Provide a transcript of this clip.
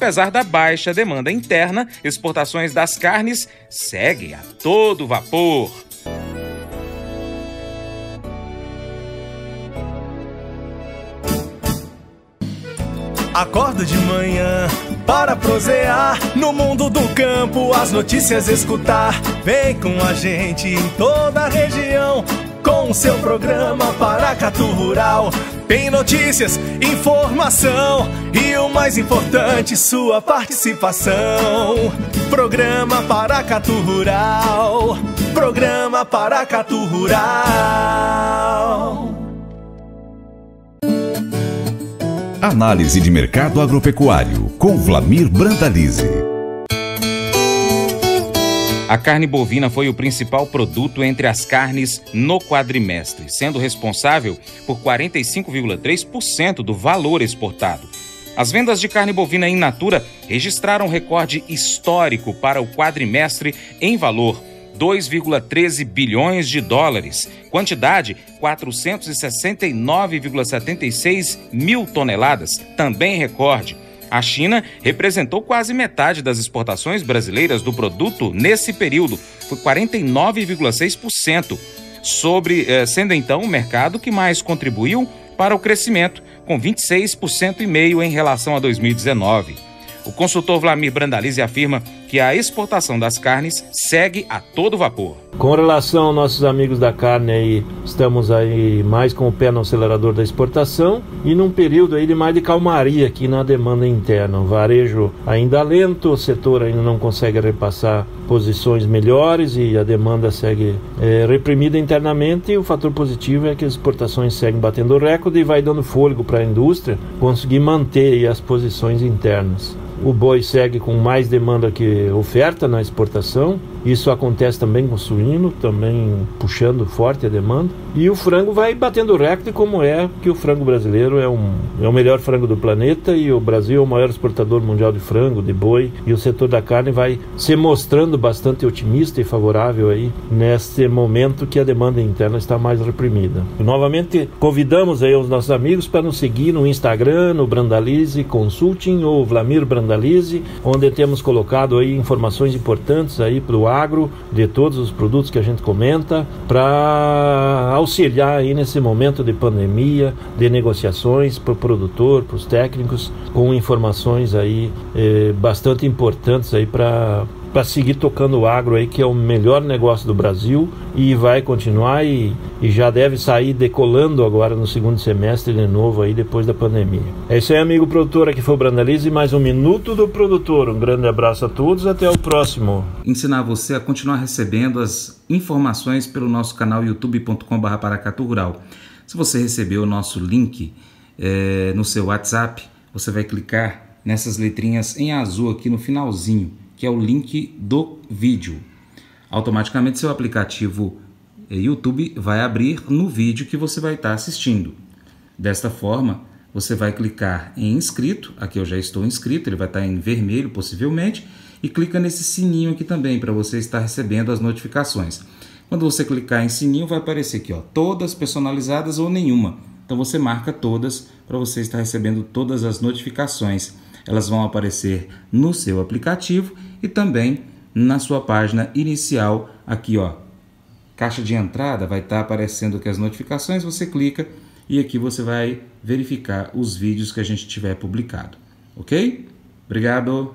Apesar da baixa demanda interna, exportações das carnes seguem a todo vapor. Acordo de manhã para prosear no mundo do campo, as notícias escutar. Vem com a gente em toda a região seu programa Paracatu Rural. Tem notícias, informação e o mais importante, sua participação. Programa Paracatu Rural. Programa Paracatu Rural. Análise de mercado agropecuário com Vlamir Brandalize. A carne bovina foi o principal produto entre as carnes no quadrimestre, sendo responsável por 45,3% do valor exportado. As vendas de carne bovina in natura registraram recorde histórico para o quadrimestre em valor 2,13 bilhões de dólares. Quantidade: 469,76 mil toneladas, também recorde. A China representou quase metade das exportações brasileiras do produto nesse período, foi 49,6%, sobre eh, sendo então o mercado que mais contribuiu para o crescimento, com 26% e meio em relação a 2019. O consultor Vlamir Brandalize afirma que a exportação das carnes segue a todo vapor. Com relação aos nossos amigos da carne aí, estamos aí mais com o pé no acelerador da exportação e num período aí de mais de calmaria aqui na demanda interna. O varejo ainda lento, o setor ainda não consegue repassar posições melhores e a demanda segue é, reprimida internamente. E o fator positivo é que as exportações seguem batendo recorde e vai dando fôlego para a indústria conseguir manter as posições internas. O boi segue com mais demanda que oferta na exportação. Isso acontece também com suíno, também puxando forte a demanda. E o frango vai batendo recorde, como é que o frango brasileiro é, um, é o melhor frango do planeta e o Brasil é o maior exportador mundial de frango, de boi. E o setor da carne vai se mostrando bastante otimista e favorável aí nesse momento que a demanda interna está mais reprimida. Novamente, convidamos aí os nossos amigos para nos seguir no Instagram, no Brandalize Consulting ou Vlamir Brandalize, onde temos colocado aí informações importantes aí para o agro, de todos os produtos que a gente comenta, para auxiliar aí nesse momento de pandemia, de negociações para o produtor, para os técnicos, com informações aí eh, bastante importantes aí para para seguir tocando o agro aí, que é o melhor negócio do Brasil e vai continuar e, e, já deve sair decolando agora no segundo semestre de novo aí depois da pandemia. É isso aí, amigo produtor, aqui foi o Brandalize, mais um Minuto do Produtor. Um grande abraço a todos, até o próximo. Ensinar você a continuar recebendo as informações pelo nosso canal youtube.com.br. Se você recebeu o nosso link é, no seu WhatsApp, você vai clicar nessas letrinhas em azul aqui no finalzinho que é o link do vídeo. Automaticamente seu aplicativo eh, YouTube vai abrir no vídeo que você vai estar assistindo. Desta forma, você vai clicar em inscrito, aqui eu já estou inscrito, ele vai estar em vermelho possivelmente, e clica nesse sininho aqui também para você estar recebendo as notificações. Quando você clicar em sininho, vai aparecer aqui, ó, todas personalizadas ou nenhuma. Então você marca todas para você estar recebendo todas as notificações. Elas vão aparecer no seu aplicativo e também na sua página inicial aqui, ó. Caixa de entrada vai estar tá aparecendo aqui as notificações, você clica e aqui você vai verificar os vídeos que a gente tiver publicado. OK? Obrigado.